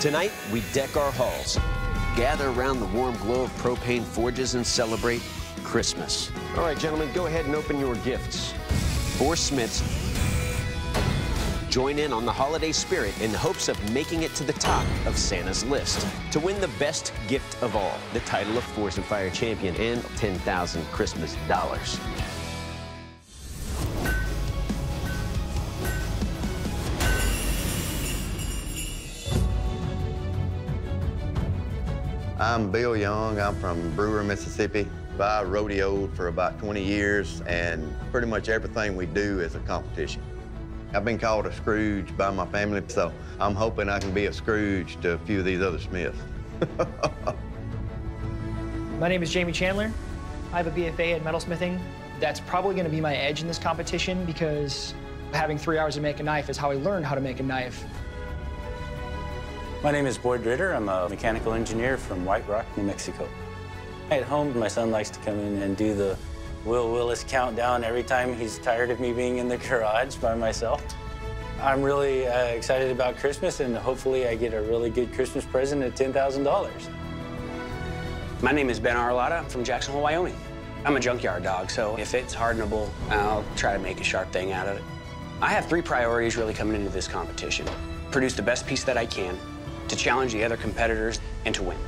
Tonight, we deck our halls, gather around the warm glow of propane forges and celebrate Christmas. All right, gentlemen, go ahead and open your gifts. Four Smiths, join in on the holiday spirit in the hopes of making it to the top of Santa's list. To win the best gift of all, the title of Forged in Fire Champion and 10,000 Christmas dollars. I'm Bill Young. I'm from Brewer, Mississippi. I rodeoed for about 20 years, and pretty much everything we do is a competition. I've been called a Scrooge by my family, so I'm hoping I can be a Scrooge to a few of these other Smiths. my name is Jamie Chandler. I have a BFA in metalsmithing. That's probably going to be my edge in this competition because having three hours to make a knife is how I learned how to make a knife. My name is Boyd Ritter. I'm a mechanical engineer from White Rock, New Mexico. At home, my son likes to come in and do the Will Willis countdown every time he's tired of me being in the garage by myself. I'm really uh, excited about Christmas, and hopefully I get a really good Christmas present at $10,000. My name is Ben Arlotta. I'm from Jackson Hole, Wyoming. I'm a junkyard dog, so if it's hardenable, I'll try to make a sharp thing out of it. I have three priorities really coming into this competition. Produce the best piece that I can, to challenge the other competitors, and to win.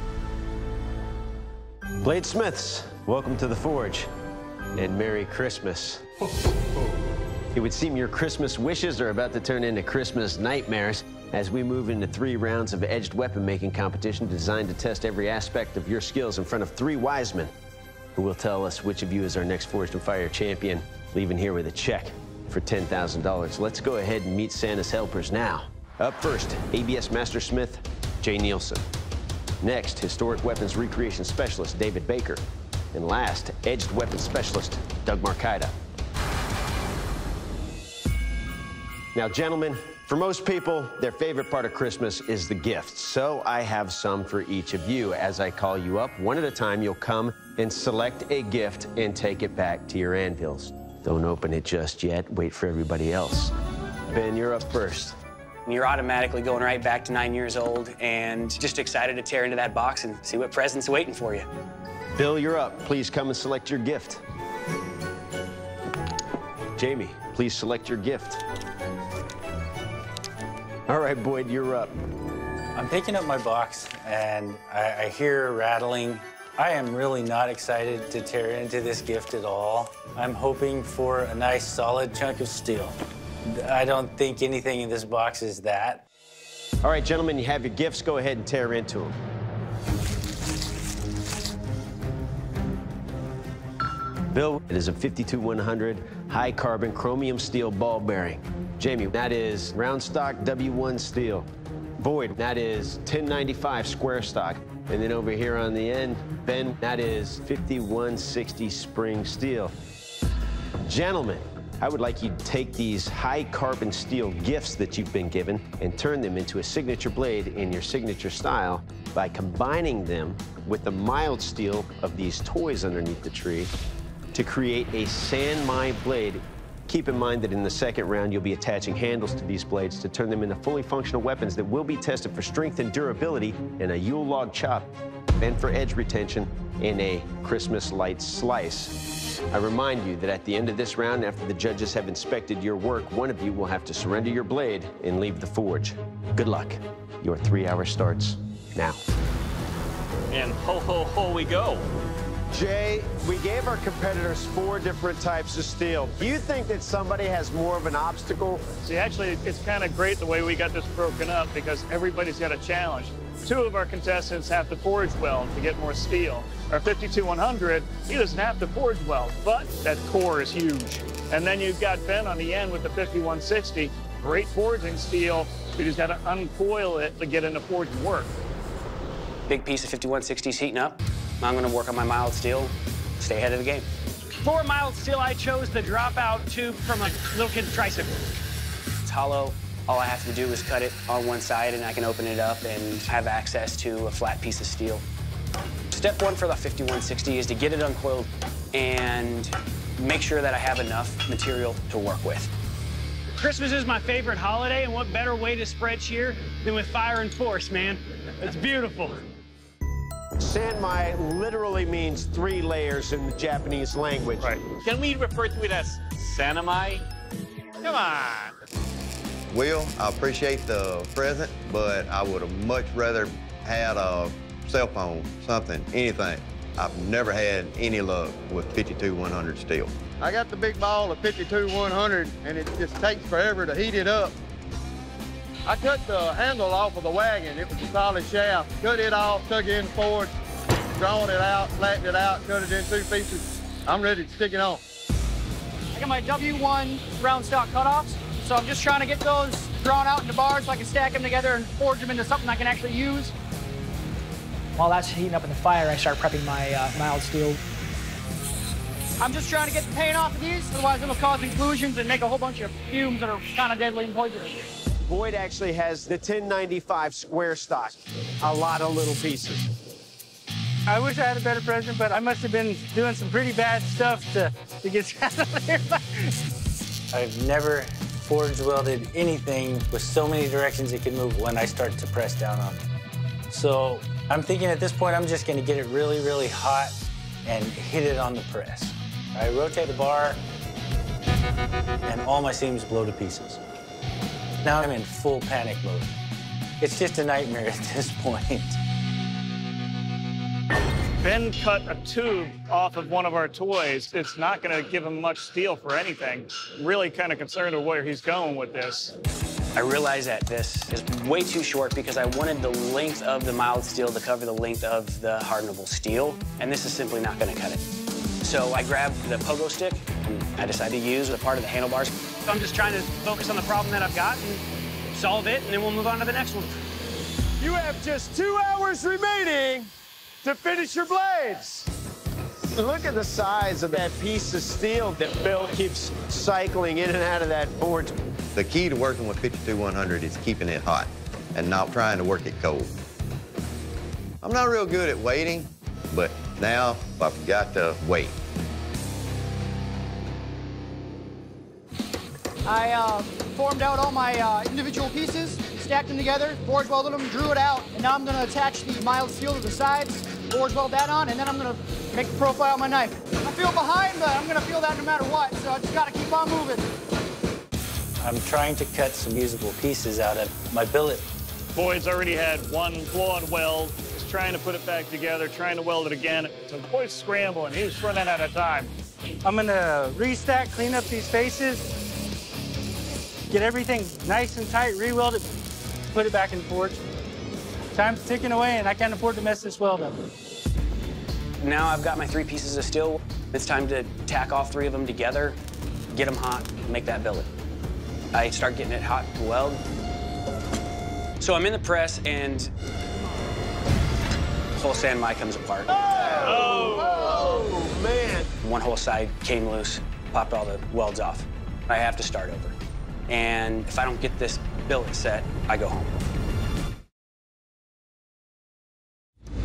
Bladesmiths, welcome to the Forge, and Merry Christmas. It would seem your Christmas wishes are about to turn into Christmas nightmares as we move into three rounds of edged weapon making competition designed to test every aspect of your skills in front of three wise men who will tell us which of you is our next Forged in Fire champion, leaving here with a check for $10,000. Let's go ahead and meet Santa's helpers now. Up first, ABS Master Smith, Jay Neilson. Next, Historic Weapons Recreation Specialist, David Baker. And last, Edged Weapons Specialist, Doug Marcaida. Now, gentlemen, for most people, their favorite part of Christmas is the gifts. So I have some for each of you. As I call you up, one at a time, you'll come and select a gift and take it back to your anvils. Don't open it just yet. Wait for everybody else. Ben, you're up first. You're automatically going right back to nine years old and just excited to tear into that box and see what present's waiting for you. Bill, you're up. Please come and select your gift. Jamie, please select your gift. All right, Boyd, you're up. I'm picking up my box and I, I hear rattling. I am really not excited to tear into this gift at all. I'm hoping for a nice solid chunk of steel. I don't think anything in this box is that. All right, gentlemen, you have your gifts. Go ahead and tear into them. Bill, it is a 52-100 high carbon chromium steel ball bearing. Jamie, that is round stock W1 steel. Boyd, that is 1095 square stock. And then over here on the end, Ben, that is 5160 spring steel. Gentlemen, I would like you to take these high carbon steel gifts that you've been given and turn them into a signature blade in your signature style by combining them with the mild steel of these toys underneath the tree to create a Sanmai blade. Keep in mind that in the second round, you'll be attaching handles to these blades to turn them into fully functional weapons that will be tested for strength and durability in a Yule log chop and for edge retention in a Christmas light slice. I remind you that at the end of this round, after the judges have inspected your work, one of you will have to surrender your blade and leave the forge. Good luck. Your three hour starts now. And ho, ho, ho, we go. Jay, we gave our competitors four different types of steel. Do you think that somebody has more of an obstacle? See, actually, it's kind of great the way we got this broken up because everybody's got a challenge. Two of our contestants have to forge weld to get more steel. Our 52-100, he doesn't have to forge weld, but that core is huge. And then you've got Ben on the end with the 5160, great forging steel, but he's got to uncoil it to get into forging work. Big piece of 5160s heating up. I'm going to work on my mild steel, stay ahead of the game. For mild steel, I chose the dropout tube from a little kid's tricycle. It's hollow, all I have to do is cut it on one side and I can open it up and have access to a flat piece of steel. Step one for the 5160 is to get it uncoiled and make sure that I have enough material to work with. Christmas is my favorite holiday, and what better way to spread cheer than with fire and force, man? It's beautiful. Sanmai literally means three layers in the Japanese language. Right. Can we refer to it as Sanmai? Come on. Will, I appreciate the present, but I would have much rather had a cell phone, something, anything. I've never had any luck with 52-100 steel. I got the big ball of 52-100, and it just takes forever to heat it up. I cut the handle off of the wagon. It was a solid shaft. Cut it off, took it in forward, drawn it out, flattened it out, cut it in two pieces. I'm ready to stick it on. I got my W1 round stock cutoffs, so I'm just trying to get those drawn out into bars so I can stack them together and forge them into something I can actually use. While that's heating up in the fire, I start prepping my uh, mild steel. I'm just trying to get the paint off of these, otherwise it'll cause inclusions and make a whole bunch of fumes that are kind of deadly and poisonous. Boyd actually has the 1095 square stock, a lot of little pieces. I wish I had a better present, but I must have been doing some pretty bad stuff to, to get out of there. I've never forge welded anything with so many directions it can move when I start to press down on it. So I'm thinking at this point, I'm just gonna get it really, really hot and hit it on the press. I rotate the bar, and all my seams blow to pieces. Now I'm in full panic mode. It's just a nightmare at this point. Ben cut a tube off of one of our toys. It's not going to give him much steel for anything. Really kind of concerned with where he's going with this. I realize that this is way too short because I wanted the length of the mild steel to cover the length of the hardenable steel, and this is simply not going to cut it. So I grabbed the pogo stick, and I decided to use the part of the handlebars. I'm just trying to focus on the problem that I've got and solve it, and then we'll move on to the next one. You have just two hours remaining to finish your blades. Look at the size of that piece of steel that Bill keeps cycling in and out of that forge. The key to working with 52-100 is keeping it hot and not trying to work it cold. I'm not real good at waiting, but now I've got to wait. I uh, formed out all my uh, individual pieces, stacked them together, forge welded them, drew it out, and now I'm gonna attach the mild steel to the sides, forge weld that on, and then I'm gonna make the profile of my knife. I feel behind, but I'm gonna feel that no matter what, so I just gotta keep on moving. I'm trying to cut some usable pieces out of my billet. Boyd's already had one flawed weld. He's trying to put it back together, trying to weld it again. So Boyd's scrambling. He's running out of time. I'm gonna restack, clean up these faces, get everything nice and tight, re-weld it, put it back in the forge. Time's ticking away, and I can't afford to mess this weld up. Now I've got my three pieces of steel. It's time to tack all three of them together, get them hot, make that billet. I start getting it hot to weld. So I'm in the press, and the whole Sanmai comes apart. Oh! oh, man. One whole side came loose, popped all the welds off. I have to start over. And if I don't get this billet set, I go home.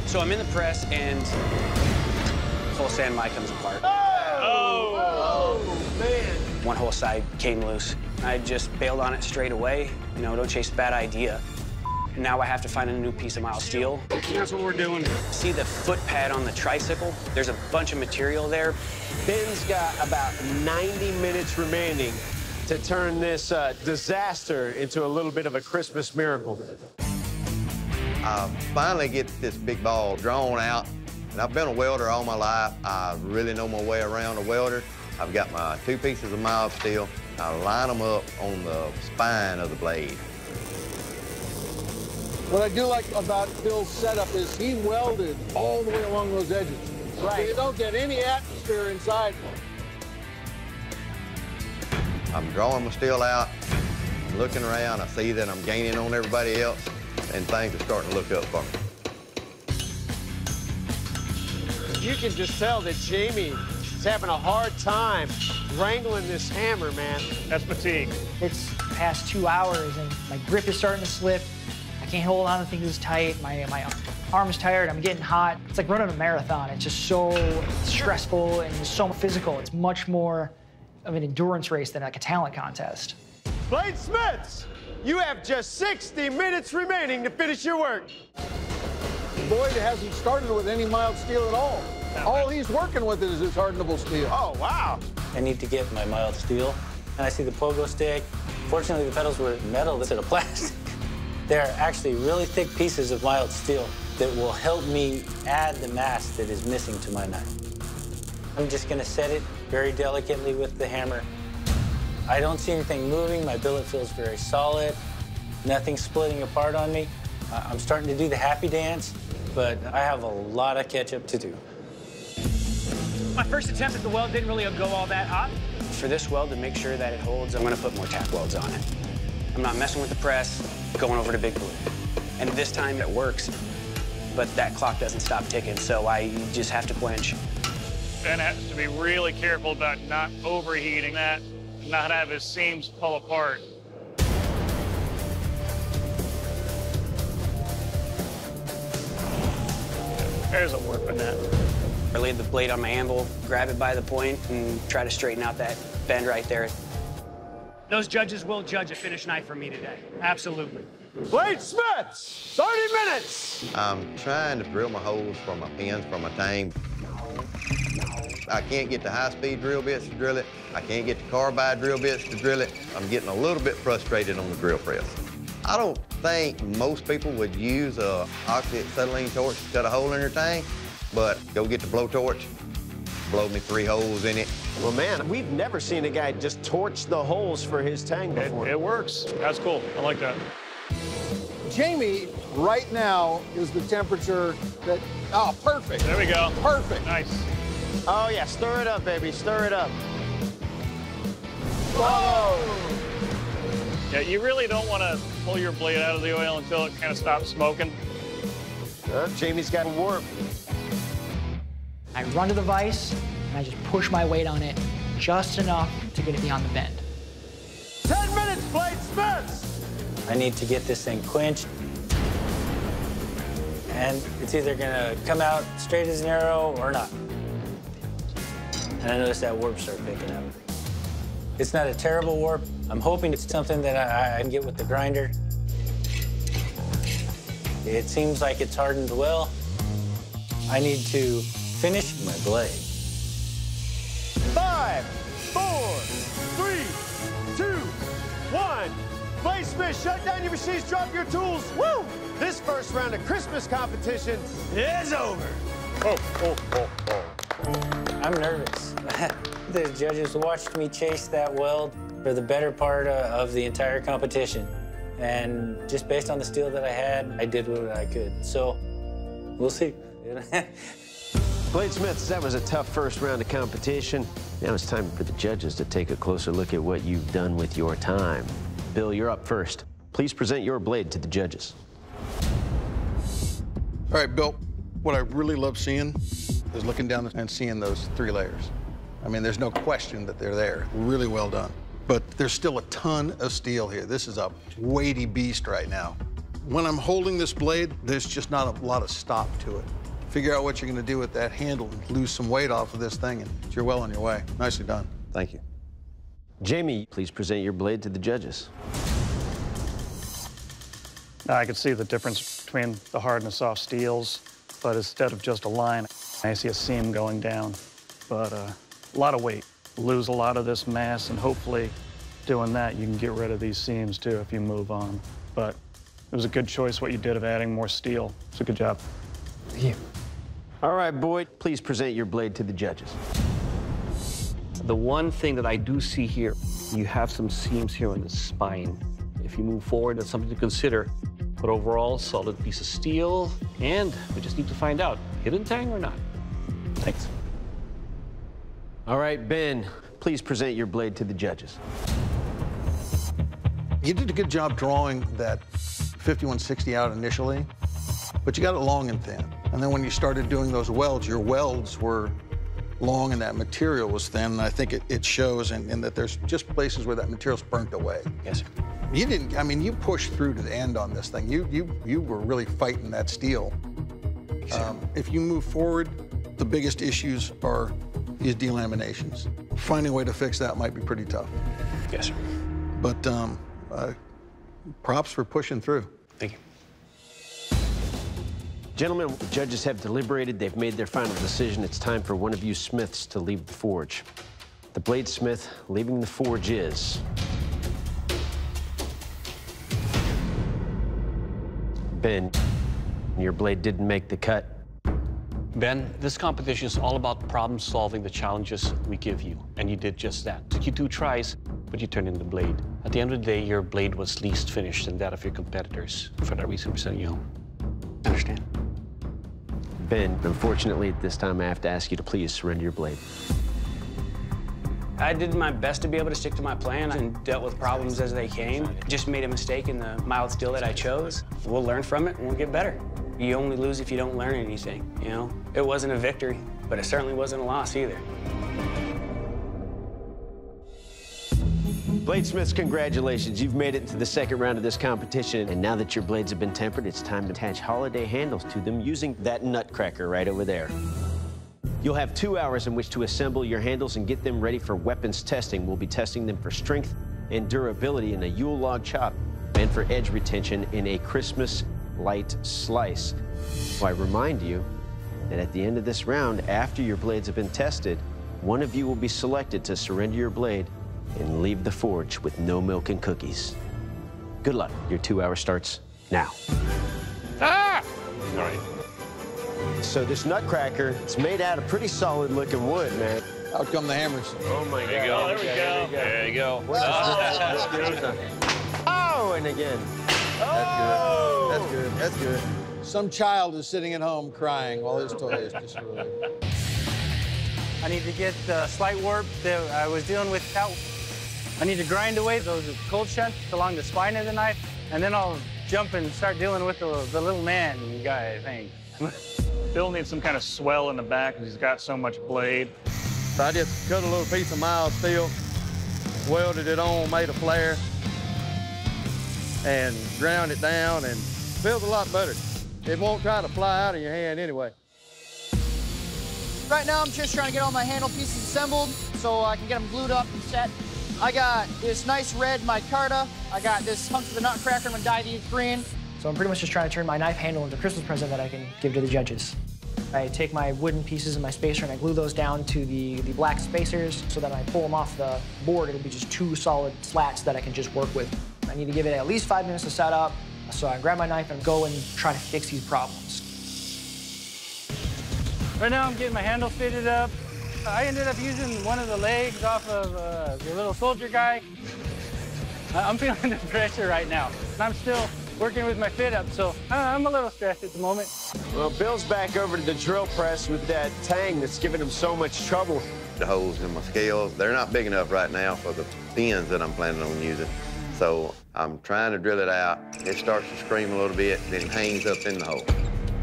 So I'm in the press, and the whole Sanmai comes apart. Oh! oh, man. One whole side came loose. I just bailed on it straight away. You know, don't chase a bad idea. Now I have to find a new piece of mild steel. That's what we're doing. See the foot pad on the tricycle? There's a bunch of material there. Ben's got about 90 minutes remaining to turn this uh, disaster into a little bit of a Christmas miracle. I finally get this big ball drawn out, and I've been a welder all my life. I really know my way around a welder. I've got my two pieces of mild steel. I line them up on the spine of the blade. What I do like about Bill's setup is he welded all the way along those edges. Right. So you don't get any atmosphere inside. I'm drawing my steel out, I'm looking around, I see that I'm gaining on everybody else, and things are starting to look up for me. You can just tell that Jamie is having a hard time wrangling this hammer, man. That's fatigue. It's past two hours, and my grip is starting to slip. I can't hold on to things as tight. My, my arm's tired. I'm getting hot. It's like running a marathon. It's just so stressful and so physical. It's much more of an endurance race than like a talent contest. Bladesmiths, you have just 60 minutes remaining to finish your work. Boyd hasn't started with any mild steel at all. All he's working with is his hardenable steel. Oh, wow. I need to get my mild steel. And I see the pogo stick. Fortunately, the pedals were metal instead of plastic. They're actually really thick pieces of mild steel that will help me add the mass that is missing to my knife. I'm just gonna set it very delicately with the hammer. I don't see anything moving. My billet feels very solid. Nothing splitting apart on me. I'm starting to do the happy dance, but I have a lot of catch up to do. My first attempt at the weld didn't really go all that hot. For this weld, to make sure that it holds, I'm gonna put more tack welds on it. I'm not messing with the press, going over to Big Blue. And this time it works, but that clock doesn't stop ticking, so I just have to quench. Ben has to be really careful about not overheating that, not have his seams pull apart. There's a warp in that. I laid the blade on my anvil, grab it by the point, and try to straighten out that bend right there. Those judges will judge a finished knife for me today. Absolutely. Blade Smiths, 30 minutes. I'm trying to drill my holes for my pins for my tang. I can't get the high-speed drill bits to drill it. I can't get the carbide drill bits to drill it. I'm getting a little bit frustrated on the drill press. I don't think most people would use a oxyacetylene torch to cut a hole in their tang, but go get the blowtorch, blow me three holes in it. Well, man, we've never seen a guy just torch the holes for his tang It, before. it works. That's cool. I like that. Jamie, right now, is the temperature that, oh, perfect. There we go. Perfect. Nice. Oh, yeah, stir it up, baby, stir it up. Whoa! Yeah, you really don't want to pull your blade out of the oil until it kind of stops smoking. Uh, Jamie's got a warp. I run to the vise, and I just push my weight on it just enough to get it beyond the bend. 10 minutes, Bladesmiths. I need to get this thing quenched. And it's either gonna come out straight as an arrow or not. And I noticed that warp start picking up. It's not a terrible warp. I'm hoping it's something that I, I can get with the grinder. It seems like it's hardened well. I need to finish my blade. Five, four, three, two, one. Bladesmith, shut down your machines, drop your tools. Woo! This first round of Christmas competition is over. Oh, oh, oh, oh. I'm nervous. the judges watched me chase that weld for the better part uh, of the entire competition. And just based on the steel that I had, I did what I could. So we'll see. Bladesmiths, that was a tough first round of competition. Now it's time for the judges to take a closer look at what you've done with your time. Bill, you're up first. Please present your blade to the judges. All right, Bill, what I really love seeing is looking down and seeing those three layers. I mean, there's no question that they're there. Really well done. But there's still a ton of steel here. This is a weighty beast right now. When I'm holding this blade, there's just not a lot of stop to it. Figure out what you're gonna do with that handle and lose some weight off of this thing, and you're well on your way. Nicely done. Thank you. Jamie, please present your blade to the judges. Now I can see the difference between the hard and the soft steels, but instead of just a line, I see a seam going down. But uh, a lot of weight. Lose a lot of this mass, and hopefully doing that, you can get rid of these seams too if you move on. But it was a good choice what you did of adding more steel. It's a good job. Thank you. All right, Boyd, please present your blade to the judges. The one thing that I do see here, you have some seams here on the spine. If you move forward, that's something to consider. But overall, solid piece of steel, and we just need to find out, hidden tang or not. Thanks. All right, Ben, please present your blade to the judges. You did a good job drawing that 5160 out initially, but you got it long and thin. And then when you started doing those welds, your welds were long and that material was thin. And I think it, it shows in, in that there's just places where that material's burnt away. Yes, sir. You didn't, I mean, you pushed through to the end on this thing. You, you, you were really fighting that steel. Um, if you move forward, the biggest issues are these delaminations. Finding a way to fix that might be pretty tough. Yes, sir. But um, uh, props for pushing through. Thank you. Gentlemen, the judges have deliberated. They've made their final decision. It's time for one of you Smiths to leave the forge. The bladesmith leaving the forge is. Ben, your blade didn't make the cut. Ben, this competition is all about problem solving the challenges we give you, and you did just that. Took you two tries, but you turned in the blade. At the end of the day, your blade was least finished than that of your competitors. For that reason, we sent you home. Understand. Ben, unfortunately, at this time, I have to ask you to please surrender your blade. I did my best to be able to stick to my plan and dealt with problems as they came. Just made a mistake in the mild steel that I chose. We'll learn from it and we'll get better. You only lose if you don't learn anything, you know? It wasn't a victory, but it certainly wasn't a loss either. Bladesmiths, congratulations. You've made it to the second round of this competition. And now that your blades have been tempered, it's time to attach holiday handles to them using that nutcracker right over there. You'll have two hours in which to assemble your handles and get them ready for weapons testing. We'll be testing them for strength and durability in a Yule log chop and for edge retention in a Christmas light slice. So I remind you that at the end of this round, after your blades have been tested, one of you will be selected to surrender your blade and leave the forge with no milk and cookies. Good luck. Your two hour starts now. Ah! All right. So this nutcracker, it's made out of pretty solid looking wood, man. Out come the hammers. Oh my god. There you go. There we go. There you go. Oh, and again. That's good. That's good. Some child is sitting at home crying while his toy is destroyed. I need to get the slight warp that I was dealing with out. I need to grind away those cold shunts along the spine of the knife, and then I'll jump and start dealing with the, the little man guy, thing. Bill needs some kind of swell in the back because he's got so much blade. So I just cut a little piece of mild steel, welded it on, made a flare, and ground it down, and feels a lot better. It won't try to fly out of your hand anyway. Right now, I'm just trying to get all my handle pieces assembled so I can get them glued up and set. I got this nice red micarta. I got this hunk of the nutcracker. I'm gonna dye these green. So I'm pretty much just trying to turn my knife handle into a Christmas present that I can give to the judges. I take my wooden pieces and my spacer and I glue those down to the, the black spacers so that when I pull them off the board, it'll be just two solid slats that I can just work with. I need to give it at least five minutes to set up. So I grab my knife and go and try to fix these problems. Right now, I'm getting my handle fitted up. I ended up using one of the legs off of uh, the little soldier guy. I- I'm feeling the pressure right now. And I'm still working with my fit up, so uh, I'm a little stressed at the moment. Well, Bill's back over to the drill press with that tang that's giving him so much trouble. The holes in my scales, they're not big enough right now for the pins that I'm planning on using. So I'm trying to drill it out. It starts to scream a little bit, then it hangs up in the hole.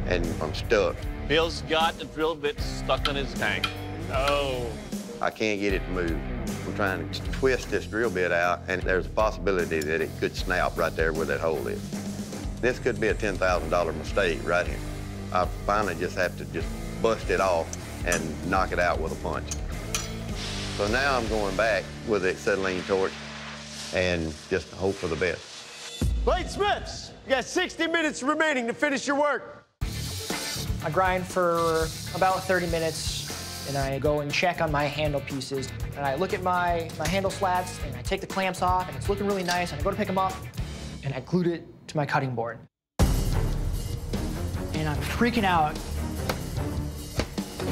And I'm stuck. Bill's got the drill bit stuck in his tang. Oh. I can't get it to move. I'm trying to twist this drill bit out, and there's a possibility that it could snap right there where that hole is. This could be a $10,000 mistake right here. I finally just have to just bust it off and knock it out with a punch. So now I'm going back with the acetylene torch and just hope for the best. Bladesmiths, you got 60 minutes remaining to finish your work. I grind for about 30 minutes and I go and check on my handle pieces. And I look at my, my handle slats and I take the clamps off and it's looking really nice. And I go to pick them up and I glued it to my cutting board. And I'm freaking out.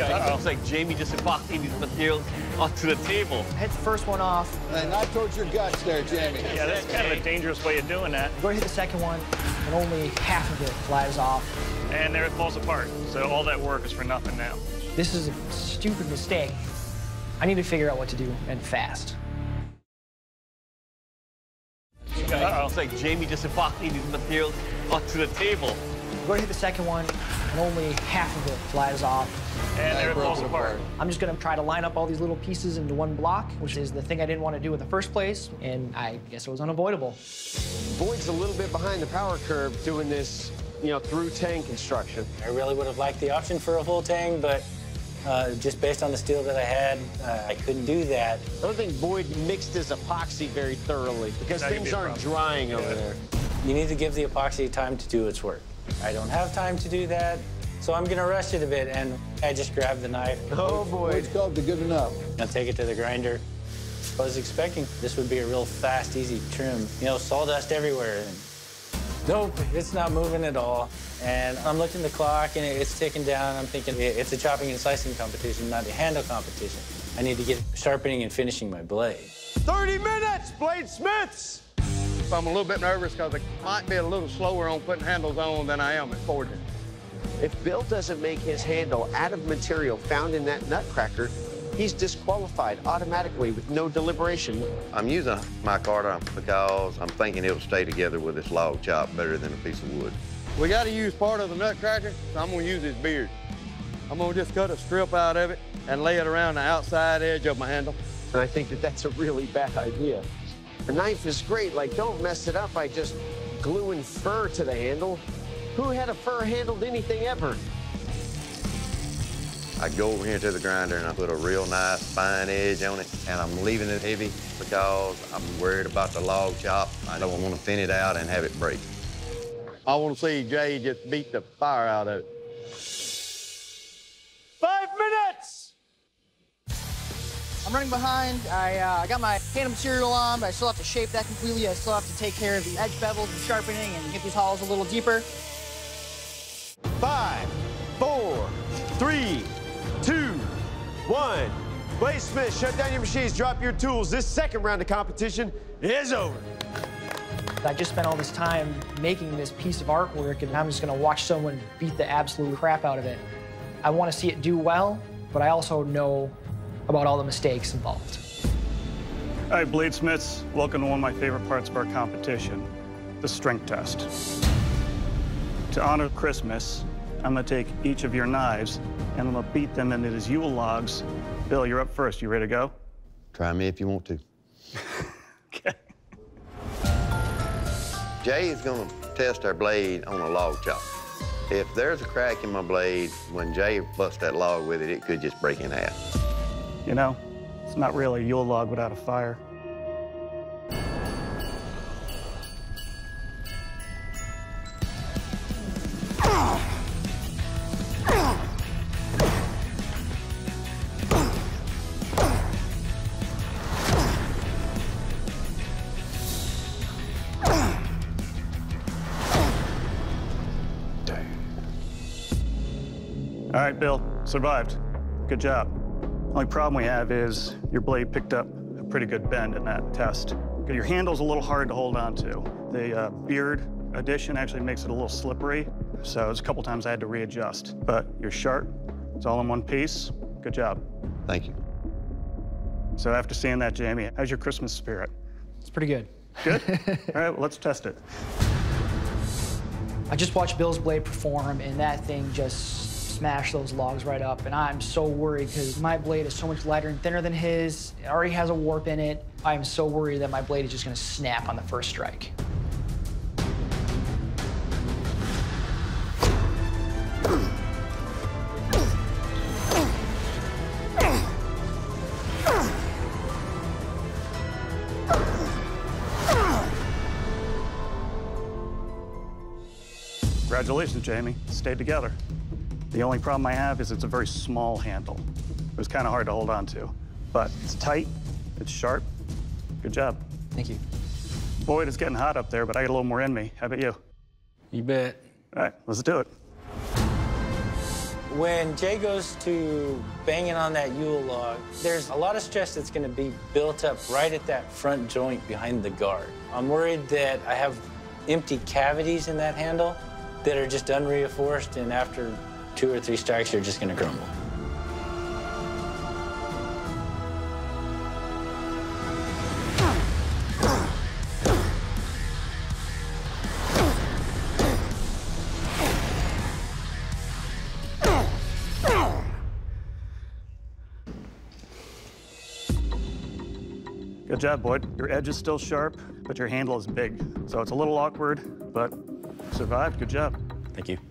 It looks like Jamie just epoxied these materials onto the table. I hit the first one off. Hey, not towards your guts there, Jamie. Yeah, that's kind of a dangerous way of doing that. Go to hit the second one and only half of it flies off. And there it falls apart. So all that work is for nothing now. This is a stupid mistake. I need to figure out what to do and fast. It looks like Jamie just epoxied these materials onto the table. Go to hit the second one and only half of it flies off. And there it falls apart. apart. I'm just gonna try to line up all these little pieces into one block, which is the thing I didn't want to do in the first place, and I guess it was unavoidable. Boyd's a little bit behind the power curve doing this, you know, through tang construction. I really would have liked the option for a full tang, but Uh, just based on the steel that I had, uh, I couldn't do that. I don't think Boyd mixed his epoxy very thoroughly because That things be aren't problem. drying over there. You need to give the epoxy time to do its work. I don't have time to do that, so I'm gonna rush it a bit, and I just grabbed the knife. Oh boy. It's called the good enough. I'll take it to the grinder. I was expecting this would be a real fast, easy trim. You know, sawdust everywhere. And nope, it's not moving at all. And I'm looking at the clock, and it's ticking down. I'm thinking it's a chopping and slicing competition, not a handle competition. I need to get sharpening and finishing my blade. 30 minutes, Blade Smiths! I'm a little bit nervous because I might be a little slower on putting handles on than I am at forging. If Bill doesn't make his handle out of material found in that nutcracker, he's disqualified automatically with no deliberation. I'm using Micarta because I'm thinking it'll stay together with this log chop better than a piece of wood. We got to use part of the nutcracker, so I'm going to use his beard. I'm going to just cut a strip out of it and lay it around the outside edge of my handle. And I think that that's a really bad idea. A knife is great, like don't mess it up by just gluing fur to the handle. Who had a fur handled anything ever? I go over here to the grinder and I put a real nice fine edge on it, and I'm leaving it heavy because I'm worried about the log chop. I don't want to thin it out and have it break. I want to see Jay just beat the fire out of it. Five minutes! I'm running behind. I, uh, I got my hand material on, but I still have to shape that completely. I still have to take care of the edge bevels and sharpening and get these hollows a little deeper. Five, four, three, two, one. Blade Smith, shut down your machines, drop your tools. This second round of competition is over. I just spent all this time making this piece of artwork, and I'm just gonna watch someone beat the absolute crap out of it. I wanna see it do well, but I also know about all the mistakes involved. All right, Bladesmiths, welcome to one of my favorite parts of our competition, the strength test. To honor Christmas, I'm gonna take each of your knives and I'm gonna beat them into these Yule logs. Bill, you're up first. You ready to go? Try me if you want to. Okay. Jay is going to test our blade on a log chop. If there's a crack in my blade, when Jay busts that log with it, it could just break in half. You know, it's not really a Yule log without a fire. All right, Bill, survived. Good job. Only problem we have is your blade picked up a pretty good bend in that test. Your handle's a little hard to hold on to. The uh, beard addition actually makes it a little slippery, so it's a couple times I had to readjust. But you're sharp. It's all in one piece. Good job. Thank you. So after seeing that, Jamie, how's your Christmas spirit? It's pretty good. Good? all right, well, let's test it. I just watched Bill's blade perform, and that thing just smashed those logs right up. And I'm so worried because my blade is so much lighter and thinner than his. It already has a warp in it. I'm so worried that my blade is just gonna snap on the first strike. Congratulations, Jamie. Stayed together. The only problem I have is it's a very small handle. It was kind of hard to hold on to. But it's tight, it's sharp. Good job. Thank you. Boyd, it's getting hot up there, but I got a little more in me. How about you? You bet. All right, let's do it. When Jay goes to banging on that Yule log, there's a lot of stress that's going to be built up right at that front joint behind the guard. I'm worried that I have empty cavities in that handle that are just unreinforced, and after two or three strikes, you're just going to crumble. Good job, Boyd. Your edge is still sharp, but your handle is big. So it's a little awkward, but survived. Good job. Thank you.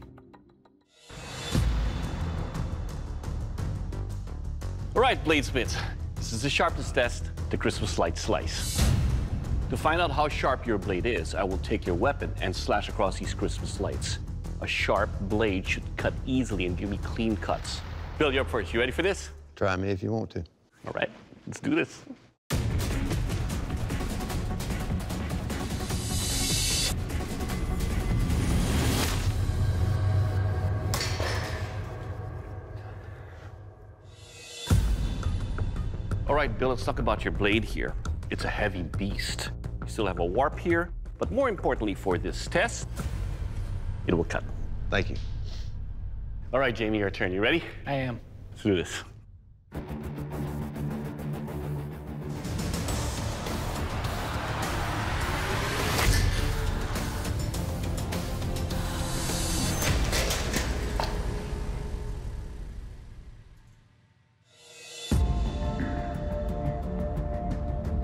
All right, bladesmiths, this is the sharpness test, the Christmas light slice. To find out how sharp your blade is, I will take your weapon and slash across these Christmas lights. A sharp blade should cut easily and give me clean cuts. Bill, you're up first. You ready for this? Try me if you want to. All right, let's do this. Bill, let's talk about your blade here. It's a heavy beast. You still have a warp here, but more importantly for this test, it will cut. Thank you. All right, Jamie, your turn. You ready? I am. Let's do this.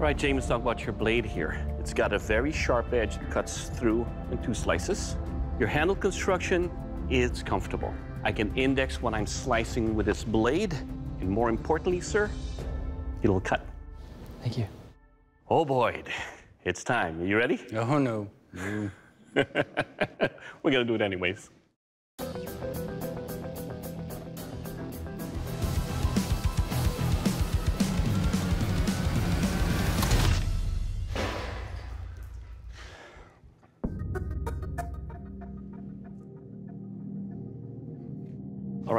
Right, James, let's talk about your blade here. It's got a very sharp edge that cuts through in two slices. Your handle construction is comfortable. I can index when I'm slicing with this blade, and more importantly, sir, it'll cut. Thank you. Oh, Boyd, it's time. Are you ready? Oh, no. Mm. We're gonna do it anyways.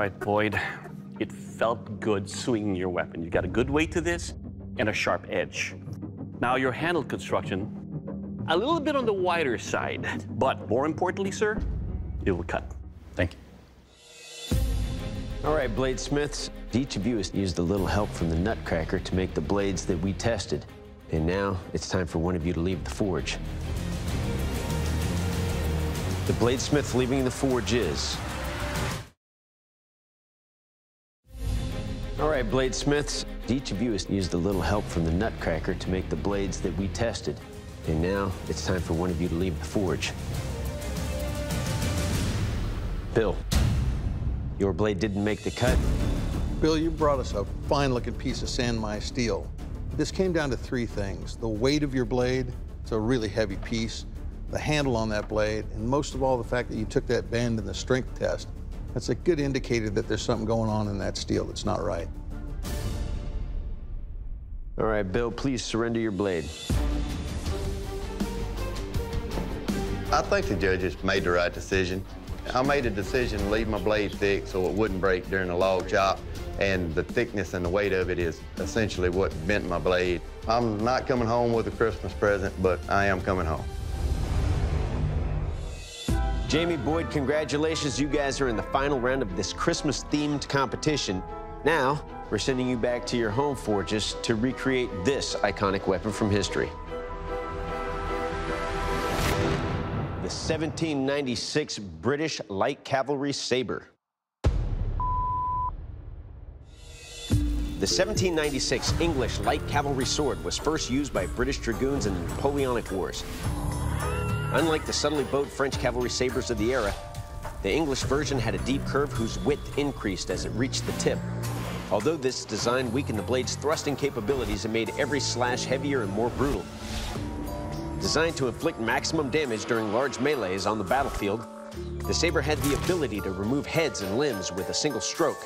Right, Boyd, it felt good swinging your weapon. You got a good weight to this and a sharp edge. Now, your handle construction, a little bit on the wider side, but more importantly, sir, it will cut. Thank you. All right, bladesmiths, each of you has used a little help from the Nutcracker to make the blades that we tested. And now it's time for one of you to leave the forge. The bladesmith leaving the forge is. All right, bladesmiths, each of you has used a little help from the Nutcracker to make the blades that we tested. And now it's time for one of you to leave the forge. Bill, your blade didn't make the cut. Bill, you brought us a fine-looking piece of Sanmai steel. This came down to three things. The weight of your blade, it's a really heavy piece, the handle on that blade, and most of all, the fact that you took that bend in the strength test. That's a good indicator that there's something going on in that steel that's not right. All right, Bill, please surrender your blade. I think the judges made the right decision. I made a decision to leave my blade thick so it wouldn't break during a log chop, and the thickness and the weight of it is essentially what bent my blade. I'm not coming home with a Christmas present, but I am coming home. Jamie Boyd, congratulations. You guys are in the final round of this Christmas-themed competition. Now, we're sending you back to your home forges to recreate this iconic weapon from history. The 1796 British Light Cavalry Sabre. The 1796 English Light Cavalry Sword was first used by British dragoons in the Napoleonic Wars. Unlike the subtly bowed French cavalry sabers of the era, the English version had a deep curve whose width increased as it reached the tip. Although this design weakened the blade's thrusting capabilities, and made every slash heavier and more brutal. Designed to inflict maximum damage during large melees on the battlefield, the saber had the ability to remove heads and limbs with a single stroke.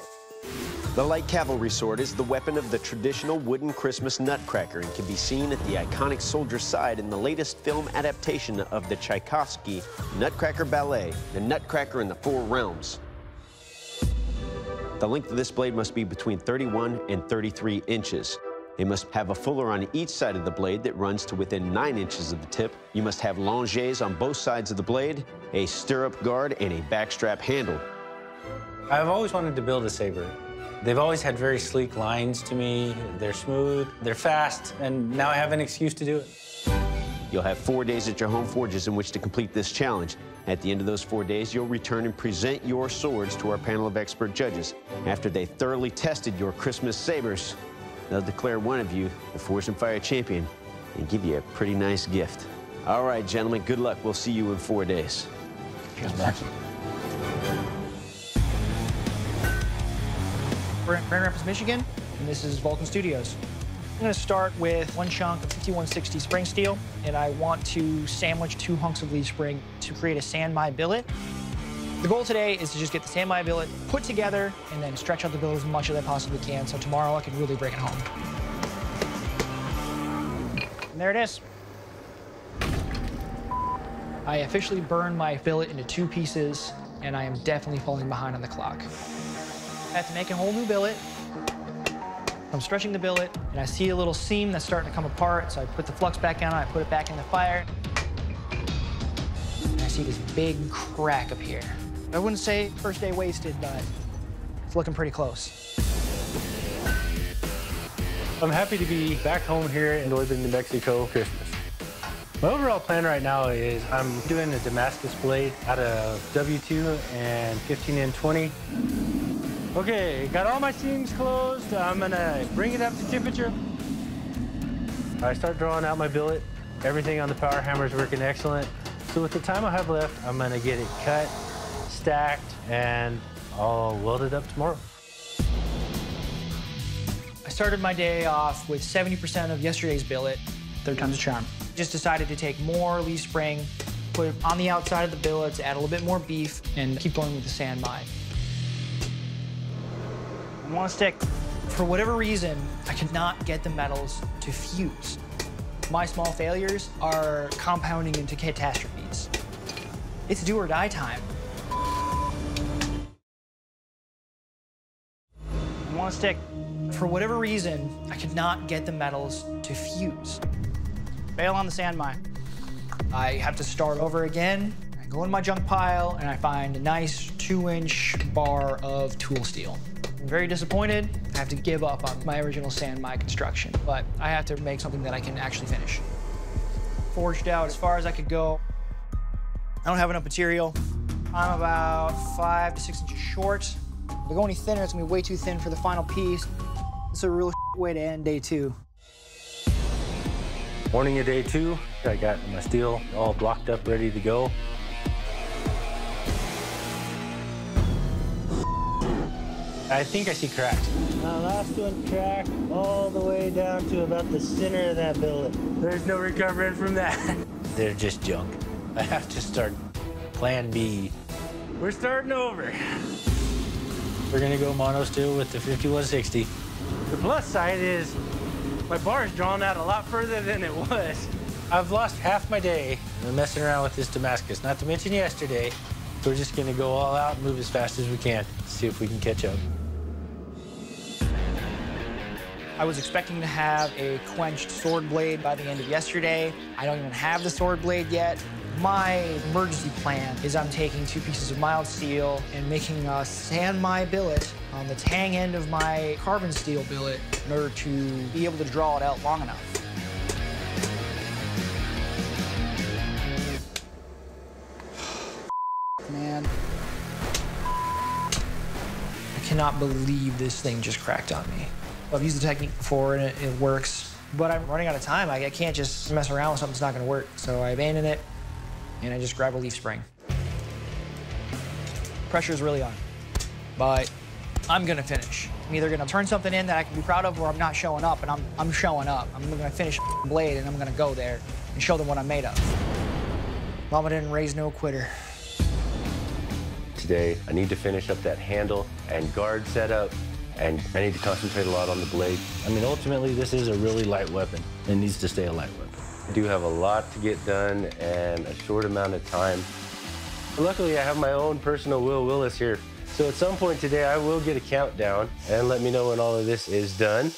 The light cavalry sword is the weapon of the traditional wooden Christmas nutcracker and can be seen at the iconic soldier's side in the latest film adaptation of the Tchaikovsky Nutcracker Ballet, The Nutcracker and the Four Realms. The length of this blade must be between 31 and 33 inches. They must have a fuller on each side of the blade that runs to within 9 inches of the tip. You must have langets on both sides of the blade, a stirrup guard, and a backstrap handle. I've always wanted to build a saber. They've always had very sleek lines to me. They're smooth, they're fast, and now I have an excuse to do it. You'll have four days at your home forges in which to complete this challenge. At the end of those four days, you'll return and present your swords to our panel of expert judges. After they thoroughly tested your Christmas sabers, they'll declare one of you the Forged in Fire champion and give you a pretty nice gift. All right, gentlemen, good luck. We'll see you in four days. Max. Grand Grand Rapids, Michigan. and this is Vulcan Studios. I'm gonna start with one chunk of 5160 spring steel, and I want to sandwich two hunks of leaf spring to create a San Mai billet. The goal today is to just get the San Mai billet put together and then stretch out the billet as much as I possibly can so tomorrow I can really bring it home. And there it is. I officially burned my billet into two pieces, and I am definitely falling behind on the clock. I have to make a whole new billet. I'm stretching the billet, and I see a little seam that's starting to come apart, so I put the flux back on, I put it back in the fire. And I see this big crack up here. I wouldn't say first day wasted, but it's looking pretty close. I'm happy to be back home here in northern New Mexico Christmas. My overall plan right now is I'm doing a Damascus blade out of W2 and 15 and 20. Okay, got all my seams closed. I'm gonna bring it up to temperature. I start drawing out my billet. Everything on the power hammer is working excellent. So with the time I have left, I'm gonna get it cut, stacked, and I'll weld it up tomorrow. I started my day off with 70% of yesterday's billet, third time's a charm. Just decided to take more leaf spring, put it on the outside of the billet to add a little bit more beef, and keep going with the San Mai. To stick. For whatever reason, I could not get the metals to fuse. My small failures are compounding into catastrophes. It's do or die time. To stick. For whatever reason, I could not get the metals to fuse. Bail on the San Mai. I have to start over again. I go in my junk pile and I find a nice two inch bar of tool steel. I'm very disappointed. I have to give up on my original San Mai construction, but I have to make something that I can actually finish. Forged out as far as I could go. I don't have enough material. I'm about five to six inches short. If I go any thinner, it's gonna be way too thin for the final piece. It's a real way to end day two. Morning of day two, I got my steel all blocked up, ready to go. I think I see cracks. Now last one cracked all the way down to about the center of that building. There's no recovering from that. They're just junk. I have to start plan B. We're starting over. We're gonna go mono steel with the 5160. The plus side is my bar is drawn out a lot further than it was. I've lost half my day messing around with this Damascus, not to mention yesterday. We're just gonna go all out and move as fast as we can, see if we can catch up. I was expecting to have a quenched sword blade by the end of yesterday. I don't even have the sword blade yet. My emergency plan is I'm taking two pieces of mild steel and making a San Mai billet on the tang end of my carbon steel billet in order to be able to draw it out long enough. Man. I cannot believe this thing just cracked on me. I've used the technique before and it, it works, but I'm running out of time. I, I can't just mess around with something that's not gonna work. So I abandon it and I just grab a leaf spring. Pressure's really on, but I'm gonna finish. I'm either gonna turn something in that I can be proud of or I'm not showing up and I'm, I'm showing up. I'm gonna finish blade and I'm gonna go there and show them what I'm made of. Mama didn't raise no quitter. Today, I need to finish up that handle and guard setup and I need to concentrate a lot on the blade. I mean, ultimately, this is a really light weapon. It needs to stay a light weapon. I do have a lot to get done and a short amount of time. Luckily, I have my own personal Will Willis here. So at some point today, I will get a countdown and let me know when all of this is done.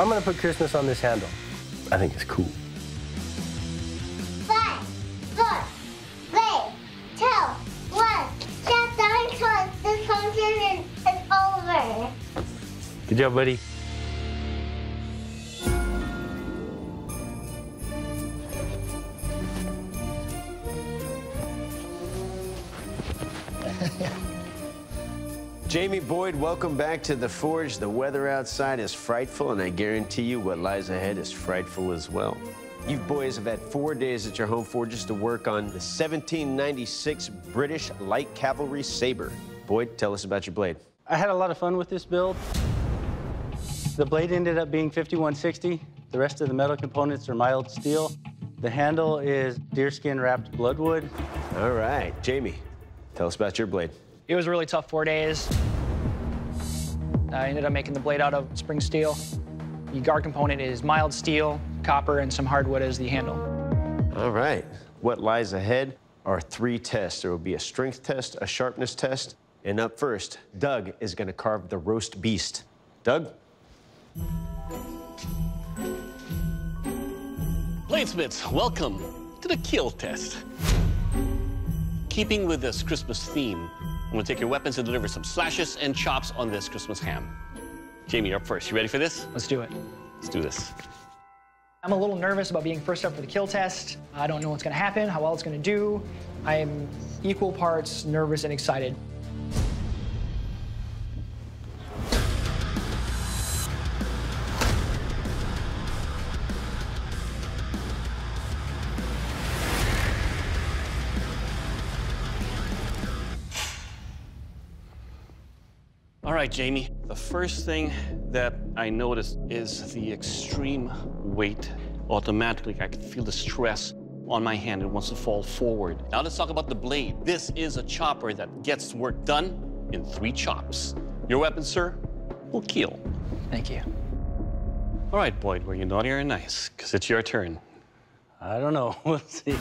I'm gonna put Christmas on this handle. I think it's cool. Good job, buddy. Jamie Boyd, welcome back to the Forge. The weather outside is frightful, and I guarantee you what lies ahead is frightful as well. You boys have had four days at your home forges to work on the 1796 British Light Cavalry Sabre. Boyd, tell us about your blade. I had a lot of fun with this build. The blade ended up being 5160. The rest of the metal components are mild steel. The handle is deerskin wrapped bloodwood. All right, Jamie, tell us about your blade. It was a really tough four days. I ended up making the blade out of spring steel. The guard component is mild steel, copper, and some hardwood as the handle. All right, what lies ahead are three tests. There will be a strength test, a sharpness test, and up first, Doug is going to carve the roast beast. Doug? Bladesmiths, welcome to the kill test. Keeping with this Christmas theme, I'm gonna take your weapons and deliver some slashes and chops on this Christmas ham. Jamie, you're up first. You ready for this? Let's do it. Let's do this. I'm a little nervous about being first up for the kill test. I don't know what's gonna happen, how well it's gonna do. I am equal parts nervous and excited. Right, Jamie. The first thing that I noticed is the extreme weight. Automatically, I can feel the stress on my hand. It wants to fall forward. Now let's talk about the blade. This is a chopper that gets work done in three chops. Your weapon, sir, will kill. Thank you. All right, Boyd, were you naughty or nice? Because it's your turn. I don't know. We'll see.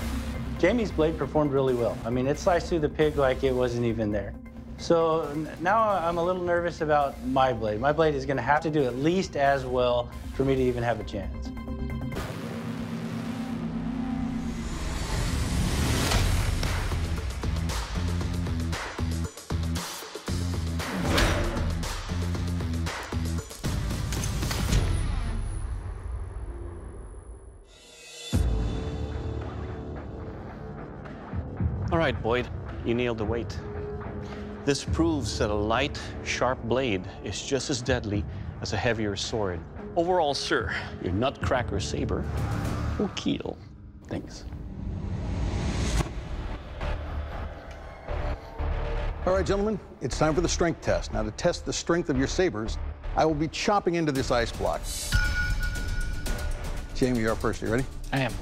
Jamie's blade performed really well. I mean, it sliced through the pig like it wasn't even there. So now I'm a little nervous about my blade. My blade is going to have to do at least as well for me to even have a chance. All right, Boyd, you nailed the weight. This proves that a light, sharp blade is just as deadly as a heavier sword. Overall, sir, your nutcracker saber will kill. Thanks. All right, gentlemen, it's time for the strength test. Now, to test the strength of your sabers, I will be chopping into this ice block. Jamie, you're up first. You ready? I am.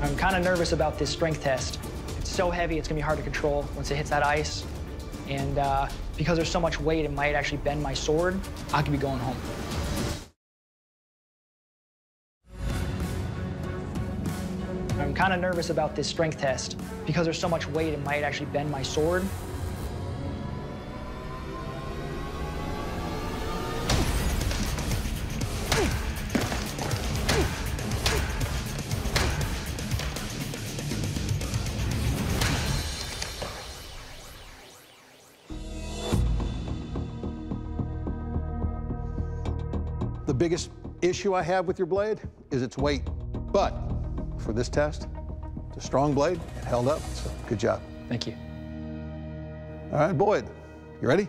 I'm kind of nervous about this strength test. It's so heavy, it's gonna be hard to control once it hits that ice. And uh, because there's so much weight, it might actually bend my sword. I could be going home. I'm kind of nervous about this strength test. Because there's so much weight, it might actually bend my sword. Biggest issue I have with your blade is its weight. But for this test, it's a strong blade. It held up, so good job. Thank you. All right, Boyd, you ready?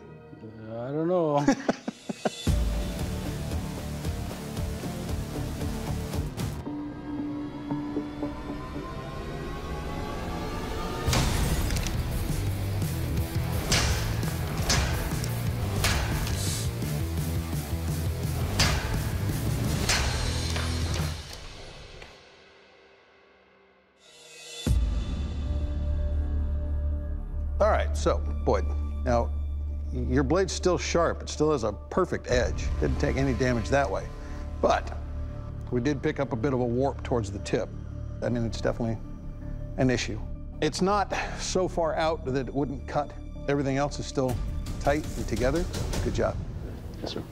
Uh, I don't know. blade's still sharp. It still has a perfect edge. Didn't take any damage that way. But we did pick up a bit of a warp towards the tip. I mean, it's definitely an issue. It's not so far out that it wouldn't cut. Everything else is still tight and together. Good job. Yes, sir.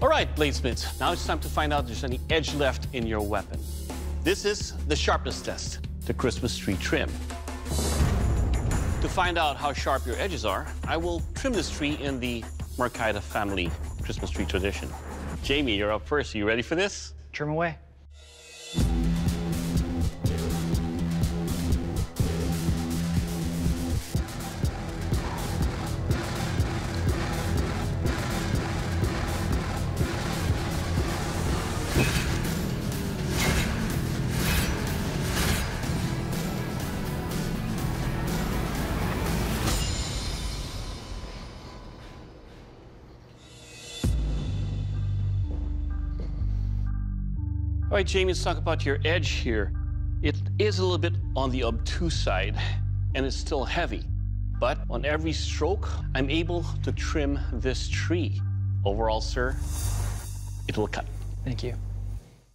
All right, bladesmiths, now it's time to find out if there's any edge left in your weapon. This is the sharpness test, the Christmas tree trim. To find out how sharp your edges are, I will trim this tree in the Marcaida family Christmas tree tradition. Jamie, you're up first. Are you ready for this? Trim away. All right, Jamie, let's talk about your edge here. It is a little bit on the obtuse side, and it's still heavy. But on every stroke, I'm able to trim this tree. Overall, sir, it will cut. Thank you.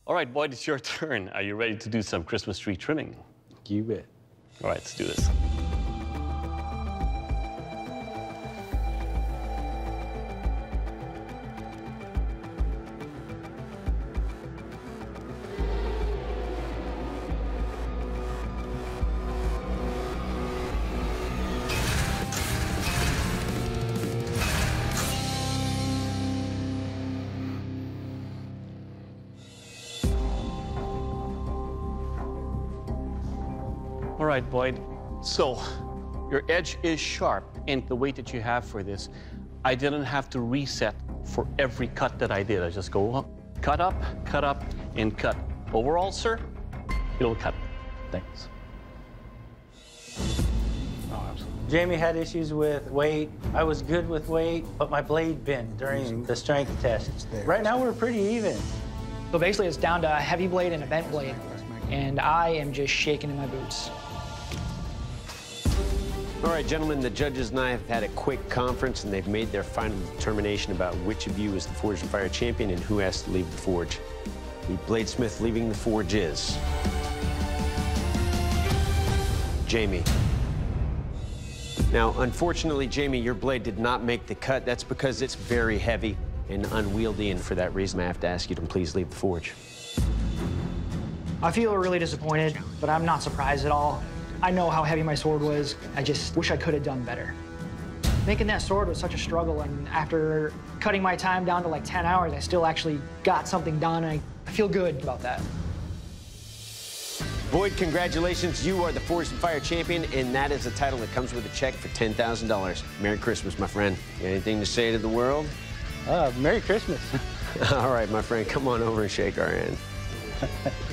All right, Boyd, it's your turn. Are you ready to do some Christmas tree trimming? You bet. All right, let's do this. Boyd. So your edge is sharp, and the weight that you have for this, I didn't have to reset for every cut that I did. I just go up, cut up, cut up, and cut. Overall, sir, it'll cut. Thanks. Jamie had issues with weight. I was good with weight, but my blade bent during the strength test. Right now, we're pretty even. So basically, it's down to a heavy blade and a bent blade. And I am just shaking in my boots. All right, gentlemen, the judges and I have had a quick conference, and they've made their final determination about which of you is the Forged in Fire champion and who has to leave the forge. The bladesmith leaving the forge is Jamie. Now, unfortunately, Jamie, your blade did not make the cut. That's because it's very heavy and unwieldy, and for that reason, I have to ask you to please leave the forge. I feel really disappointed, but I'm not surprised at all. I know how heavy my sword was. I just wish I could have done better. Making that sword was such a struggle, and after cutting my time down to like 10 hours, I still actually got something done. I, I feel good about that. Boyd, congratulations. You are the Forged in Fire champion, and that is a title that comes with a check for $10,000. Merry Christmas, my friend. Anything to say to the world? Uh, Merry Christmas. All right, my friend, come on over and shake our hand.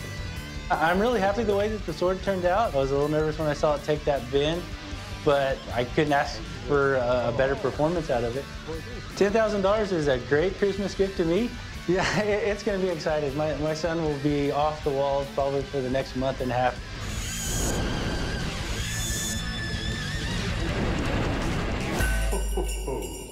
I'm really happy the way that the sword turned out. I was a little nervous when I saw it take that bend, but I couldn't ask for a better performance out of it. $10,000 is a great Christmas gift to me. Yeah, it's going to be exciting. My, my son will be off the wall probably for the next month and a half. Oh.